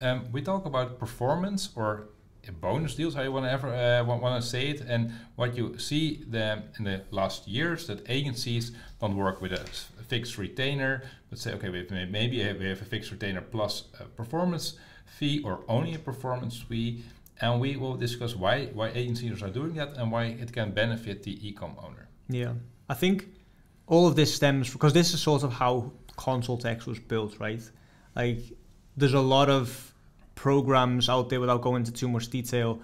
Um, we talk about performance or bonus deals, how you want to ever uh, want to say it, and what you see the, in the last years that agencies don't work with a fixed retainer, but say, okay, we have, maybe we have a fixed retainer plus a performance fee or only a performance fee, and we will discuss why why agencies are doing that and why it can benefit the ecom owner. Yeah, I think all of this stems because this is sort of how ConsultX was built, right? Like, there's a lot of programs out there without going into too much detail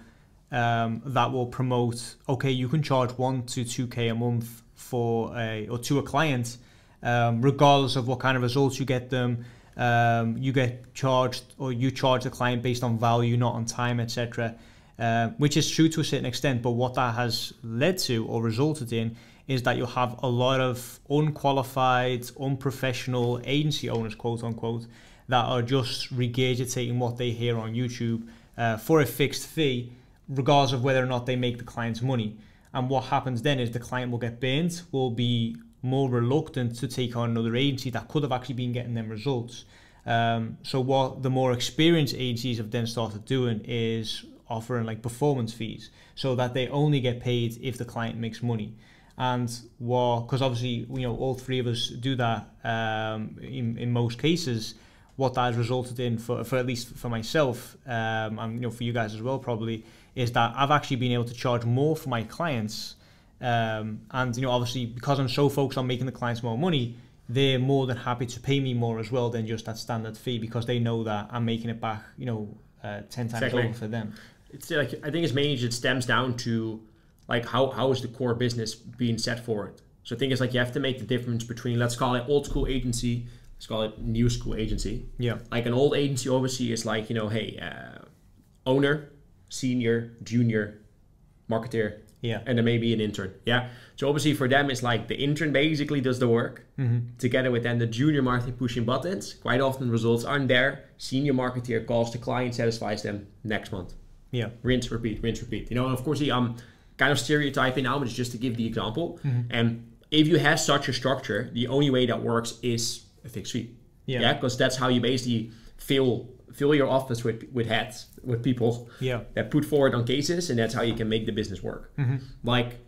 um, that will promote. Okay, you can charge one to two k a month for a or to a client, um, regardless of what kind of results you get them. Um, you get charged or you charge the client based on value, not on time, etc. Uh, which is true to a certain extent, but what that has led to or resulted in is that you'll have a lot of unqualified, unprofessional agency owners, quote unquote, that are just regurgitating what they hear on YouTube uh, for a fixed fee, regardless of whether or not they make the client's money. And what happens then is the client will get burned, will be more reluctant to take on another agency that could have actually been getting them results. Um, so what the more experienced agencies have then started doing is offering like performance fees so that they only get paid if the client makes money and what because obviously you know all three of us do that um, in, in most cases what that has resulted in for, for at least for myself um, and you know for you guys as well probably is that I've actually been able to charge more for my clients um, and you know obviously because I'm so focused on making the clients more money they're more than happy to pay me more as well than just that standard fee because they know that I'm making it back you know uh, 10 times exactly. over for them it's like I think it's mainly it stems down to like how, how is the core business being set for it so i think it's like you have to make the difference between let's call it old school agency let's call it new school agency. Yeah. Like an old agency obviously is like you know hey uh, owner senior junior marketer yeah. and then maybe an intern. Yeah? So obviously for them it's like the intern basically does the work mm-hmm. together with then the junior marketer pushing buttons. Quite often results aren't there. Senior marketer calls the client satisfies them next month. Yeah. Rinse repeat rinse repeat. You know and of course um kind of stereotyping now, but it's just to give the example. Mm-hmm. And if you have such a structure, the only way that works is a fixed fee. Yeah. Because that's how you basically fill fill your office with with heads with people. Yeah. That put forward on cases, and that's how you can make the business work. Mm-hmm. Like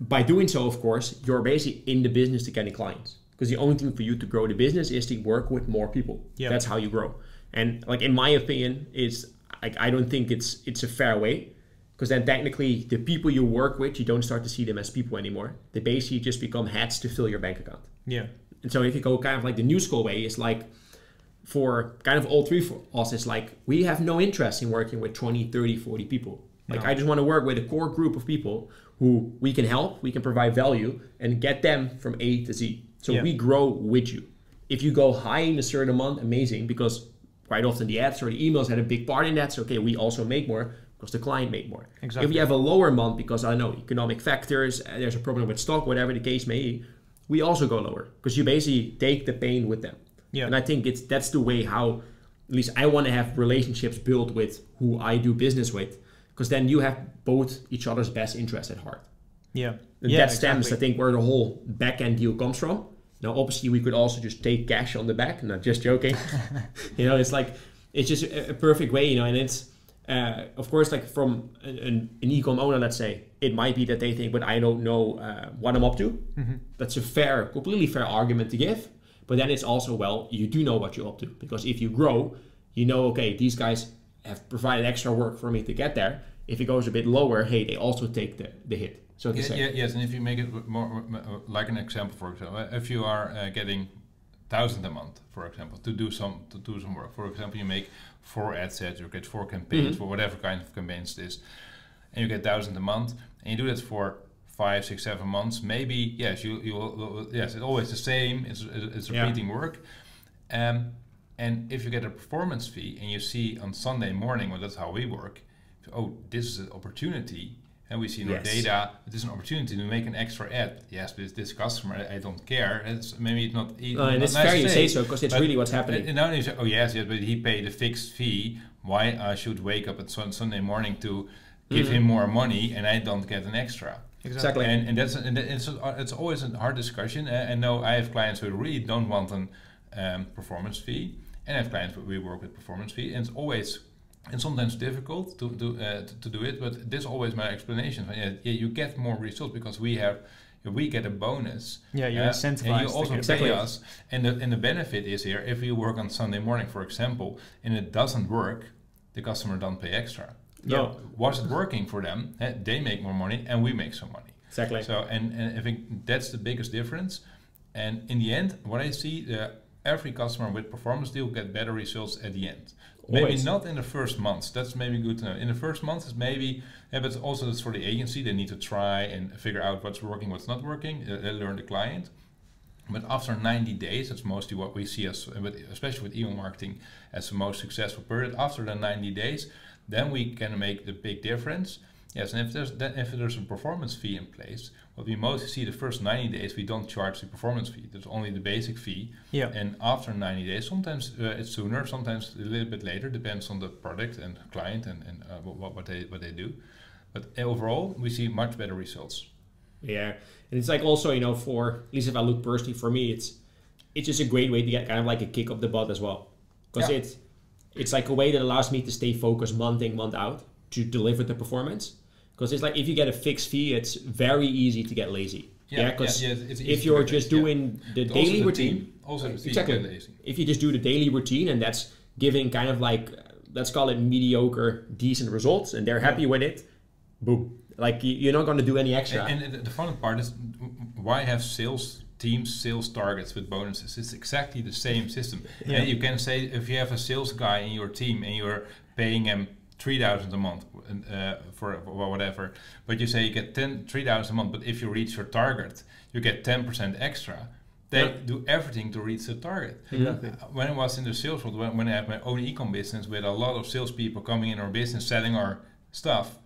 by doing so, of course, you're basically in the business to getting clients. Because the only thing for you to grow the business is to work with more people. Yeah. That's how you grow. And like in my opinion, is like I don't think it's it's a fair way because then technically the people you work with you don't start to see them as people anymore they basically just become hats to fill your bank account yeah and so if you go kind of like the new school way it's like for kind of all three for us it's like we have no interest in working with 20 30 40 people like no. i just want to work with a core group of people who we can help we can provide value and get them from a to z so yeah. we grow with you if you go high in a certain month amazing because quite often the ads or the emails had a big part in that so okay we also make more because the client made more. Exactly. If you have a lower month because I don't know economic factors, uh, there's a problem with stock, whatever the case may be, we also go lower because you basically take the pain with them. Yeah. And I think it's that's the way how at least I want to have relationships built with who I do business with because then you have both each other's best interests at heart. Yeah. And yeah, that stems, exactly. I think, where the whole back end deal comes from. Now, obviously, we could also just take cash on the back. Not just joking. you know, it's like it's just a, a perfect way. You know, and it's uh, of course, like from an, an, ecom owner, let's say, it might be that they think, but I don't know uh, what I'm up to. Mm-hmm. That's a fair, completely fair argument to give. But then it's also, well, you do know what you're up to. Because if you grow, you know, okay, these guys have provided extra work for me to get there. If it goes a bit lower, hey, they also take the, the hit. So to yeah, say. Yeah, yes, and if you make it more like an example, for example, if you are uh, getting thousand a month, for example, to do some to do some work. For example, you make four ad sets, you get four campaigns Mm-hmm. for whatever kind of campaigns it is, and you get thousand a month, and you do that for five, six, seven months. Maybe yes, you you will, yes, it's always the same. It's it's Yeah. repeating work, um, and if you get a performance fee and you see on Sunday morning, well, that's how we work. Oh, this is an opportunity and we see in our data it is an opportunity to make an extra ad. Yes, but this customer, I, don't care. It's maybe it's not. Uh, and not it's nice fair to you say so because it's really what's happening. And now you say, oh yes, yes, but he paid a fixed fee. Why I should wake up at sun, Sunday morning to give Mhm. him more money and I don't get an extra? Exactly. And, and that's and it's it's always a hard discussion. Uh, and no, I have clients who really don't want an um, performance fee, and I have clients where we work with performance fee, and it's always and sometimes difficult to do uh, to, to, do it. But this is always my explanation. Yeah, yeah, you get more results because we have we get a bonus. Yeah, you're uh, incentivized. And you also pay exactly. us. And the, and the benefit is here, if you work on Sunday morning, for example, and it doesn't work, the customer don't pay extra. No. So was it working for them? Eh, they make more money and we make some money. Exactly. So, and, and I think that's the biggest difference. And in the end, what I see, uh, every customer with performance deal get better results at the end. Maybe Always. not in the first months. That's maybe good to know. In the first months, it's maybe, yeah, but also it's for the agency. They need to try and figure out what's working, what's not working. Uh, they learn the client. But after 90 days, that's mostly what we see as, especially with email marketing, as the most successful period. After the 90 days, then we can make the big difference. Yes, and if there's then if there's a performance fee in place, what we mostly see the first 90 days we don't charge the performance fee. There's only the basic fee. Yeah. And after 90 days, sometimes uh, it's sooner, sometimes a little bit later, depends on the product and client and, and uh, what, what they what they do. But overall, we see much better results. Yeah, and it's like also you know for at least if I look personally for me, it's it's just a great way to get kind of like a kick up the butt as well because yeah. it's it's like a way that allows me to stay focused month in month out to deliver the performance because it's like if you get a fixed fee, it's very easy to get lazy. Yeah, because yeah, yeah, if you're just doing the but daily the routine, team, also exactly. If you just do the daily routine and that's giving kind of like let's call it mediocre, decent results, and they're happy with it, boom. Like you're not going to do any extra. And, and the fun part is why have sales teams sales targets with bonuses? It's exactly the same system. Yeah. And you can say if you have a sales guy in your team and you're paying him three thousand a month uh, for, for whatever, but you say you get 10, 3,000 a month, but if you reach your target, you get ten percent extra. They yeah. do everything to reach the target. Exactly. Uh, when I was in the sales world, when, when I had my own ecom business with a lot of salespeople coming in our business selling our stuff,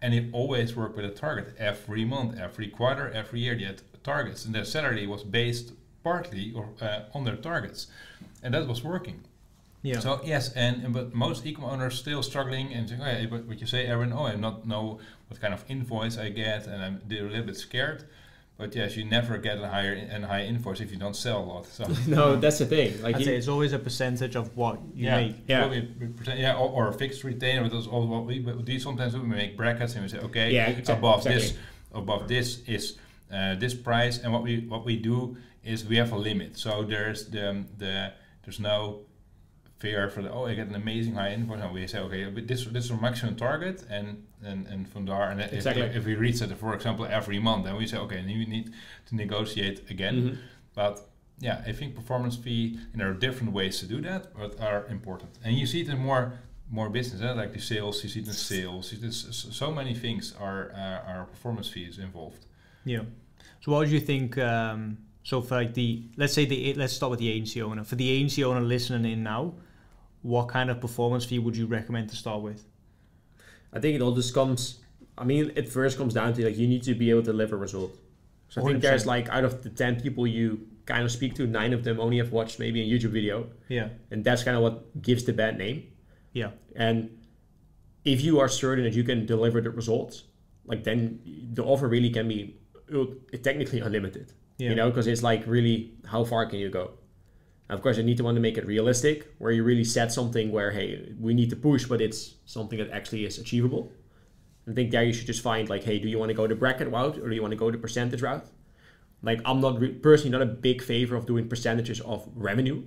and it always worked with a target every month, every quarter, every year. They had targets, and their salary was based partly or uh, on their targets, and that was working. Yeah. So yes, and, and but most ecom owners still struggling and saying, okay, but what you say, Aaron, oh, I'm not know what kind of invoice I get, and I'm a little bit scared. But yes, you never get a higher and high invoice if you don't sell a lot. So no, that's the thing. Like I'd say it's always a percentage of what you yeah, make. Yeah, yeah, or, or, a fixed retainer. But that's all what we, we sometimes we make brackets and we say, okay, yeah, exactly, above exactly. this, above this is uh, this price, and what we what we do is we have a limit. So there's the the there's no fear for the oh I get an amazing high invoice and we say okay this this is our maximum target and and and from there and exactly. if, if we reach that, for example every month then we say okay then we need to negotiate again mm-hmm. but yeah I think performance fee and there are different ways to do that but are important and you see it in more more business eh? like the sales you see it in sales it's, so many things are uh, are performance fees involved yeah so what do you think um, so for like the let's say the let's start with the agency owner for the agency owner listening in now what kind of performance fee would you recommend to start with? I think it all just comes. I mean, it first comes down to like you need to be able to deliver a result. So I think there's like out of the ten people you kind of speak to, nine of them only have watched maybe a YouTube video. Yeah. And that's kind of what gives the bad name. Yeah. And if you are certain that you can deliver the results, like then the offer really can be technically unlimited. Yeah. You know, because it's like really how far can you go? Of course, you need to want to make it realistic, where you really set something where, hey, we need to push, but it's something that actually is achievable. I think there you should just find like, hey, do you want to go the bracket route or do you want to go the percentage route? Like, I'm not re- personally not a big favor of doing percentages of revenue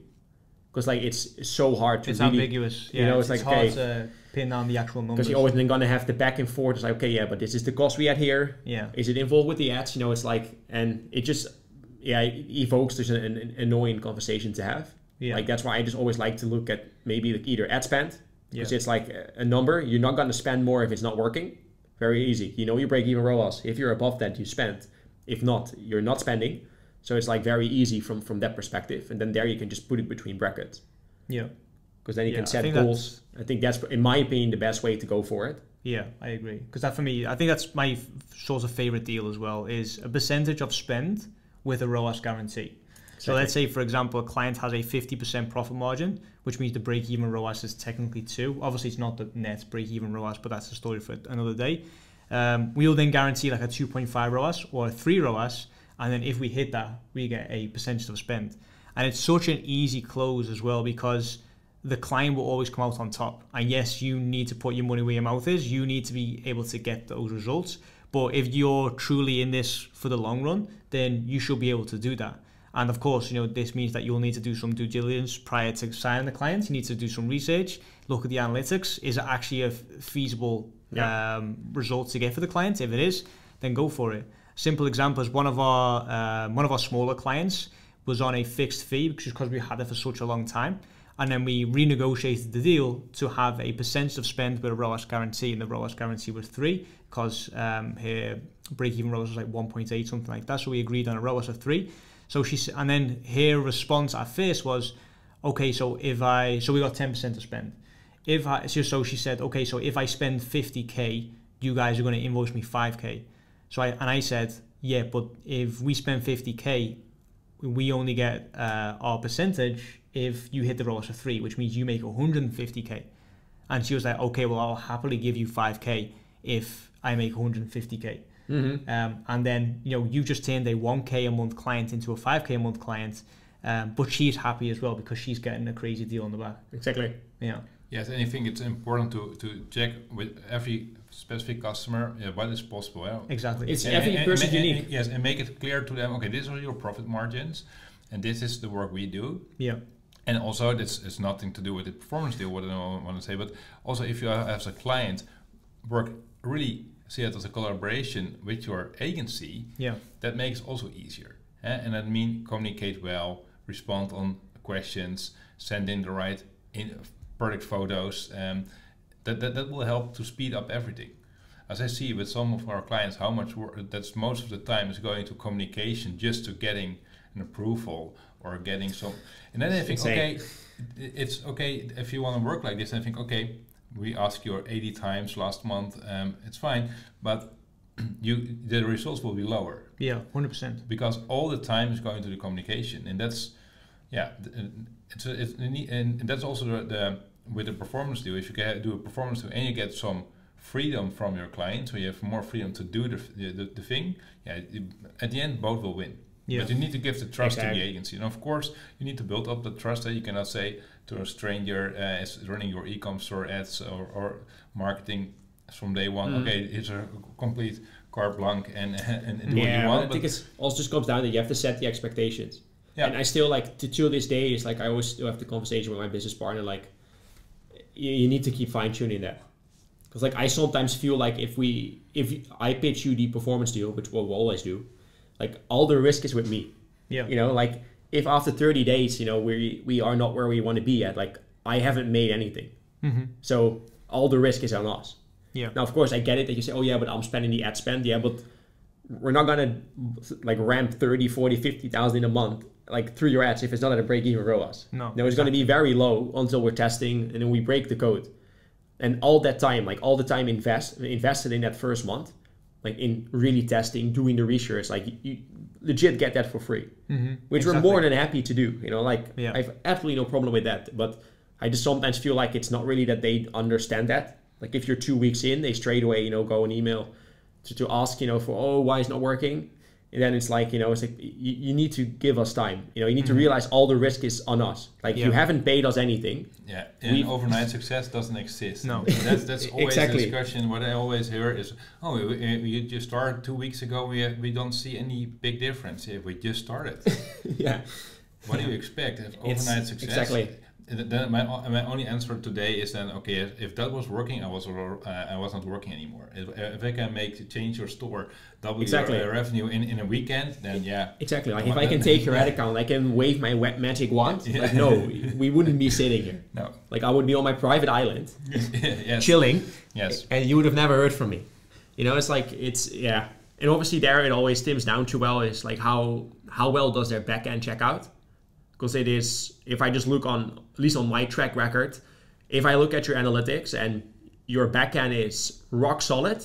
because like it's so hard to. It's really, ambiguous. You yeah, know, it's, it's like hard okay, to pin down the actual numbers because you're always then gonna have the back and forth. It's like okay, yeah, but this is the cost we had here. Yeah, is it involved with the ads? You know, it's like and it just yeah it evokes just an, an annoying conversation to have. Yeah. Like that's why I just always like to look at maybe like either ad spend because yeah. it's like a number. You're not going to spend more if it's not working. Very easy. You know you break even ROAS. If you're above that, you spend. If not, you're not spending. So it's like very easy from from that perspective. And then there you can just put it between brackets. Yeah. Because then you yeah, can set I goals. I think that's in my opinion the best way to go for it. Yeah, I agree. Because that for me, I think that's my sort of favorite deal as well. Is a percentage of spend with a ROAS guarantee. So let's say, for example, a client has a 50% profit margin, which means the break-even ROAS is technically two. Obviously, it's not the net break-even ROAS, but that's a story for another day. Um, we'll then guarantee like a 2.5 ROAS or a 3 ROAS, and then if we hit that, we get a percentage of spend. And it's such an easy close as well because the client will always come out on top. And yes, you need to put your money where your mouth is. You need to be able to get those results. But if you're truly in this for the long run, then you should be able to do that. And of course, you know, this means that you'll need to do some due diligence prior to signing the client. You need to do some research, look at the analytics. Is it actually a feasible Yeah. um, result to get for the client? If it is, then go for it. Simple example is one of our um, one of our smaller clients was on a fixed fee because we had it for such a long time. And then we renegotiated the deal to have a percentage of spend with a ROAS guarantee, and the ROAS guarantee was three because um, her break-even ROAS was like 1.8, something like that. So we agreed on a ROAS of three. So she and then her response at first was, okay, so if I so we got 10% to spend. If I so, she said, okay, so if I spend 50k, you guys are going to invoice me 5k. So I and I said, yeah, but if we spend 50k, we only get uh, our percentage if you hit the ROAS of three, which means you make 150k. And she was like, okay, well, I'll happily give you 5k if I make 150k. Mm-hmm. Um, and then you know you just turned a 1k a month client into a 5k a month client, um, but she's happy as well because she's getting a crazy deal on the back. Exactly. Yeah, Yes, and I think it's important to, to check with every specific customer yeah, what is possible. yeah. exactly. It's And- every and- person's and- and- unique. Yes, and make it clear to them. Okay, these are your profit margins, and this is the work we do. yeah, And also, this is nothing to do with the performance deal. What I want to say, but also if you have, as a client work really see it as a collaboration with your agency, yeah, that makes also easier. eh? And that mean communicate well, respond on questions, send in the right in product photos. Um, that, that that will help to speed up everything. As I see with some of our clients, how much work that's most of the time is going to communication just to getting an approval or getting some. And then I think, okay, it's okay if you want to work like this. I think, okay, we ask you 80 times last month, um, it's fine, but you the results will be lower yeah, hundred percent. because all the time is going to the communication, and that's yeah, uh, it's a, it's and that's also the, the with the performance deal. If you get, do a performance deal and you get some freedom from your client, so you have more freedom to do the the, the, the thing. Yeah, it, at the end both will win. Yeah. But you need to give the trust to the agency, and of course you need to build up the trust that you cannot say to a stranger uh, is running your e-com store ads or, or marketing from day one. Mm. Okay, it's a complete carte blanche and and, and do what Yeah, want. I think it's also just comes down that you have to set the expectations. Yeah. And I still like to till this day is like I always still have the conversation with my business partner like you, you need to keep fine tuning that because like I sometimes feel like if we if I pitch you the performance deal, which we'll always do, like all the risk is with me. Yeah, You know, like if after 30 days, you know, we we are not where we want to be at, like I haven't made anything. mm-hmm. So all the risk is on us. yeah, Now, of course, I get it that you say, oh, yeah, but I'm spending the ad spend. Yeah, but we're not going to like ramp 30, 40, 50,000 in a month like through your ads if it's not at a break even ROAS. No, No, it's going to be very low until we're testing and then we break the code. And all that time, like all the time invest invested in that first month, like in really testing, doing the research, like you, legit get that for free, mm-hmm. which we're more than happy to do. You know, like Yeah. I have absolutely no problem with that. But I just sometimes feel like it's not really that they understand that. Like if you're two weeks in, they straight away, you know, go an email to, to ask, you know, for oh why it's not working. And then it's like, you know, it's like you, you need to give us time. You know, you need to mm-hmm. realize all the risk is on us. Like you haven't paid us anything. Yeah, and We've- overnight success doesn't exist. No. that's that's always Exactly. the discussion. What I always hear is, oh, we, we, we just started two weeks ago. We we don't see any big difference. if we just started. yeah. what do you expect? If It's- overnight success? exactly. Then my, my only answer today is then okay. If, if that was working, I was uh, I was not working anymore. If, if I can make change your store double Exactly. your uh, revenue in, in a weekend, then yeah, Exactly. Like if I can take your ad account, I can wave my wet magic wand. Yeah. Like no, we wouldn't be sitting here. no, Like I would be on my private island, yes, chilling, yes, and you would have never heard from me. You know, it's like it's yeah. And obviously there it always stems down to well is like how how well does their backend check out? Because it is if I just look on at least on my track record, if I look at your analytics and your backend is rock solid,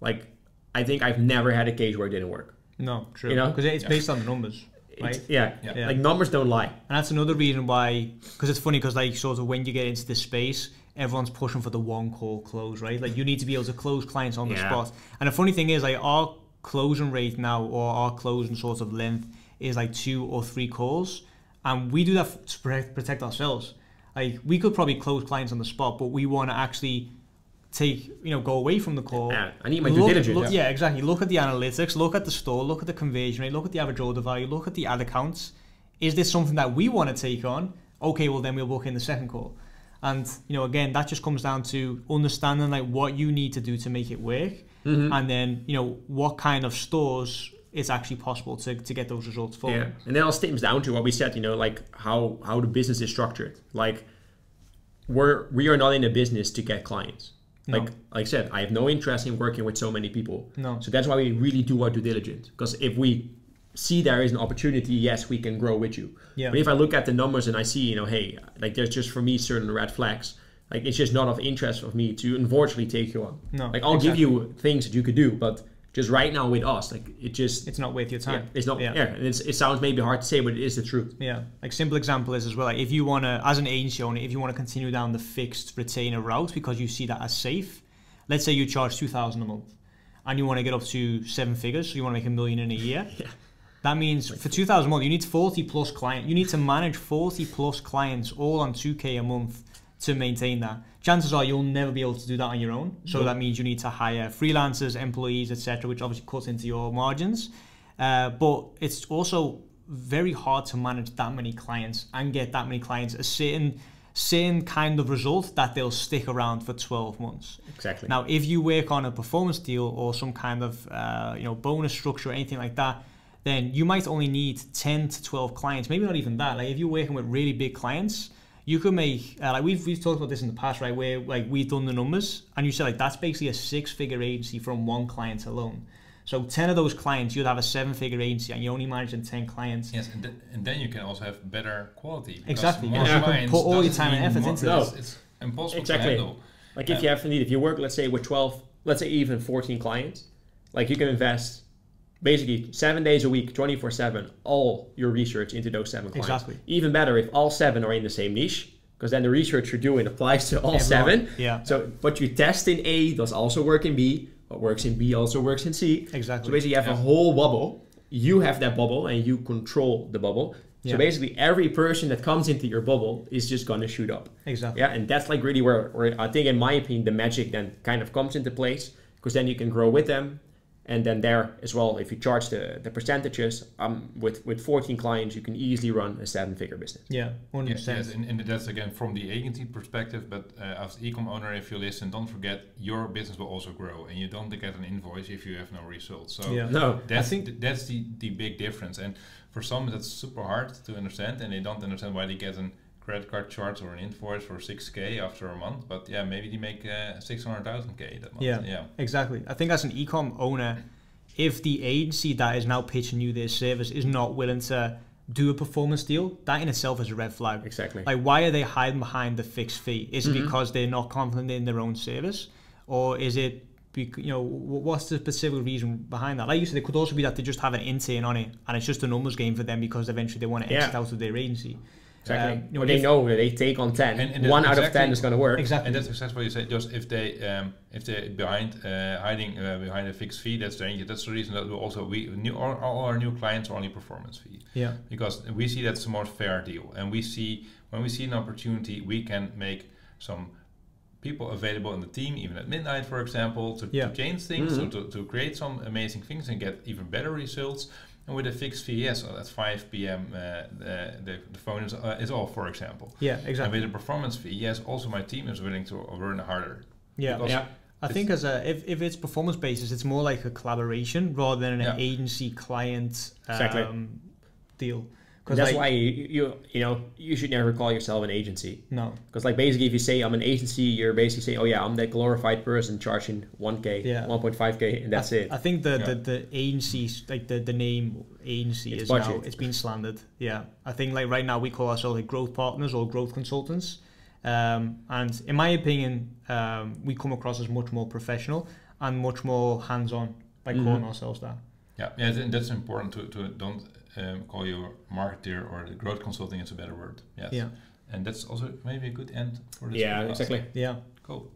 like I think I've never had a case where it didn't work. no, true. You know? because it's based on the numbers, right? Yeah, Yeah. Yeah. like numbers don't lie. And that's another reason why, because it's funny, because like sort of when you get into this space, everyone's pushing for the one call close, right? Like you need to be able to close clients on the Yeah. spot. And the funny thing is, like our closing rate now, or our closing sort of length, is like two or three calls, and we do that to protect, protect ourselves. Like we could probably close clients on the spot, but we want to actually take you know go away from the call. Yeah, I need my due diligence. look- yeah, exactly. Look at the analytics, look at the store, look at the conversion rate, look at the average order value, look at the ad accounts. Is this something that we want to take on? Okay, well then we'll book in the second call. And you know, again, that just comes down to understanding like what you need to do to make it work, Mm-hmm. and then you know what kind of stores it's actually possible to, to get those results for. Yeah, and then all stems down to what we said. You know, like how how the business is structured. Like we're we are not in a business to get clients. No. Like like I said, I have no interest in working with so many people. No. So that's why we really do our due diligence. Because if we see there is an opportunity, yes, we can grow with you. Yeah. But if I look at the numbers and I see, you know, hey, like there's just for me certain red flags. Like it's just not of interest of me to unfortunately take you on. No, Like I'll give you things that you could do, but just right now with us, like it just It's not worth your yeah, time. it's not. Yeah, Yeah. it's, it sounds maybe hard to say, but it is the truth. Yeah, like simple example is as well. Like if you want to, as an agency owner, if you want to continue down the fixed retainer route because you see that as safe, let's say you charge two thousand a month, and you want to get up to seven figures, so you want to make a million in a year. Yeah. That means for two thousand a month, you need forty plus client. You need to manage forty plus clients all on two k a month to maintain that. Chances are you'll never be able to do that on your own. So No. that means you need to hire freelancers, employees, etc., which obviously cuts into your margins. Uh, but it's also very hard to manage that many clients and get that many clients a certain certain kind of result that they'll stick around for 12 months. Exactly. Now, if you work on a performance deal or some kind of uh, you know bonus structure or anything like that, then you might only need 10 to 12 clients, maybe not even that. Like if you're working with really big clients, you could make uh, like we've we've talked about this in the past, right? Where like we've done the numbers, and you said like that's basically a six-figure agency from one client alone. So 10 of those clients, you'd have a seven-figure agency, and you're only managing 10 clients. Yes, and, th- and then you can also have better quality. Exactly, More because you can put all your time and effort more- into this. It's, it's impossible Exactly. to handle. like if you have indeed, if you work, let's say with twelve, let's say even fourteen clients, like you can invest basically seven days a week, twenty four seven, all your research into those seven clients. Exactly. Even better if all seven are in the same niche, because then the research you're doing applies to all Everyone. seven. Yeah. So what you test in A does also work in B. What works in B also works in C. Exactly. So basically, you have a whole bubble. You have that bubble, and you control the bubble. Yeah. So basically, every person that comes into your bubble is just gonna shoot up. Exactly. Yeah, and that's like really where, where I think, in my opinion, the magic then kind of comes into place because then you can grow with them, and then there as well, if you charge the, the percentages, um, with with 14 clients, you can easily run a seven-figure business. Yeah, 100%. Yes, yes, and, and that's again from the agency perspective. But uh, as ecom owner, if you listen, don't forget your business will also grow, and you don't get an invoice if you have no results. So Yeah. No, that's think- th- that's the, the big difference. And for some, that's super hard to understand, and they don't understand why they get a credit card charge or an invoice for six k after a month. But yeah, maybe they make uh, six hundred thousand k that month. Yeah. yeah. Exactly. I think as an ecom owner, if the agency that is now pitching you their service is not willing to do a performance deal, that in itself is a red flag. exactly. Like, why are they hiding behind the fixed fee? Is it Mhm. because they're not confident in their own service, or is it, bec- you know, what's the specific reason behind that? Like you said, it could also be that they just have an intern on it, and it's just a numbers game for them because eventually they want to exit Yeah. out of their agency. Exactly. um, you know, they if- know that they take on 10. And- and One out of 10 is going to work. Exactly. And that's exactly what you say. Just if they um, if they behind uh, hiding uh, behind a fixed fee, that's the that's the reason that we also we new all, all our new clients are only performance fee Yeah. because we see that's a more fair deal, and we see when we see an opportunity, we can make some people available in the team, even at midnight, for example, to, Yeah. to change things, Mhm. so to, to create some amazing things and get even better results. And with a fixed fee, yes, at 5 p.m. Uh, the, the, the phone is, uh, is off, for example. Yeah. exactly. And with a performance fee, yes, also my team is willing to run harder. Yeah. Yeah. I think as a if, if it's performance basis, it's more like a collaboration rather than an Yeah. agency client um, Exactly. deal. And that's why you, you you know you should never call yourself an agency no, because like basically if you say I'm an agency you're basically saying oh yeah I'm that glorified person charging 1k Yeah. 1.5k and that's I, it I think the, Yeah. the the agencies like the the name agency It's is now budget. it's been slandered. Yeah, I think like right now we call ourselves like growth partners or growth consultants. Um, and in my opinion, um, we come across as much more professional and much more hands-on by calling Mhm. ourselves that. Yeah, yeah, and that's important to, to don't um, call you a marketer or the growth consulting is a better word. Yes. Yeah, And that's also maybe a good end for this. yeah podcast. exactly yeah. Cool.